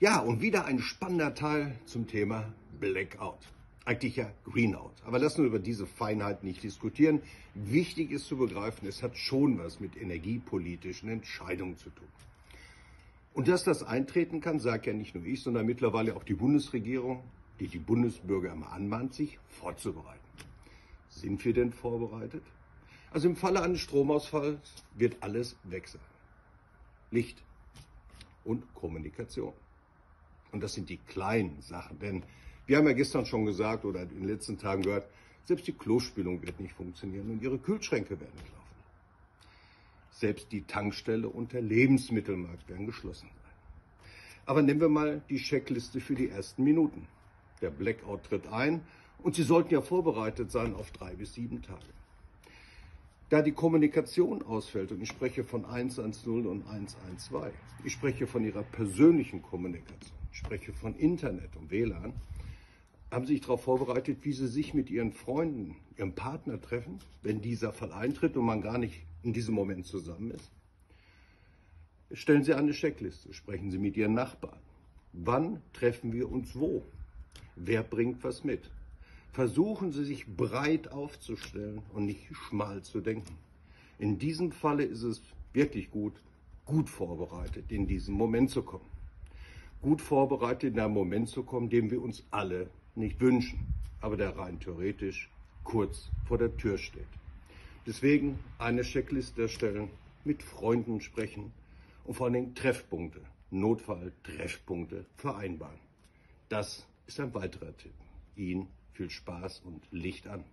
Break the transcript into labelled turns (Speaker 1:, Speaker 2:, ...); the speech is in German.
Speaker 1: Ja, und wieder ein spannender Teil zum Thema Blackout. Eigentlich ja Greenout. Aber lassen wir über diese Feinheit nicht diskutieren. Wichtig ist zu begreifen, es hat schon was mit energiepolitischen Entscheidungen zu tun. Und dass das eintreten kann, sagt ja nicht nur ich, sondern mittlerweile auch die Bundesregierung, die die Bundesbürger immer anmahnt, sich vorzubereiten. Sind wir denn vorbereitet? Also im Falle eines Stromausfalls wird alles weg sein. Licht und Kommunikation. Und das sind die kleinen Sachen. Denn wir haben ja gestern schon gesagt oder in den letzten Tagen gehört, selbst die Klospülung wird nicht funktionieren und ihre Kühlschränke werden nicht laufen. Selbst die Tankstelle und der Lebensmittelmarkt werden geschlossen sein. Aber nehmen wir mal die Checkliste für die ersten Minuten. Der Blackout tritt ein und Sie sollten ja vorbereitet sein auf drei bis sieben Tage. Da die Kommunikation ausfällt, und ich spreche von 110 und 112, ich spreche von Ihrer persönlichen Kommunikation, ich spreche von Internet und WLAN, haben Sie sich darauf vorbereitet, wie Sie sich mit Ihren Freunden, Ihrem Partner treffen, wenn dieser Fall eintritt und man gar nicht in diesem Moment zusammen ist? Stellen Sie eine Checkliste, sprechen Sie mit Ihren Nachbarn. Wann treffen wir uns wo? Wer bringt was mit? Versuchen Sie sich breit aufzustellen und nicht schmal zu denken. In diesem Falle ist es wirklich gut, gut vorbereitet in diesen Moment zu kommen. Gut vorbereitet in einen Moment zu kommen, den wir uns alle nicht wünschen, aber der rein theoretisch kurz vor der Tür steht. Deswegen eine Checkliste erstellen, mit Freunden sprechen und vor allem Treffpunkte, Notfall-Treffpunkte vereinbaren. Das ist ein weiterer Tipp. Ihnen viel Spaß und Licht an.